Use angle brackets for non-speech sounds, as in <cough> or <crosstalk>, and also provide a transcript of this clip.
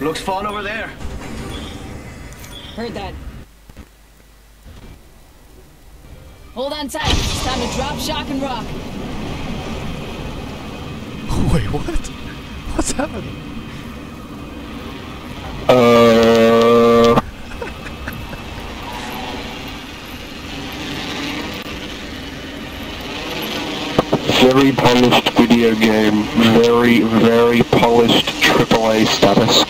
Looks fun over there. Heard that. Hold on tight. It's time to drop, shock, and rock. <laughs> Wait, what? What's happening? Uh, <laughs> very polished video game, very, very polished AAA status.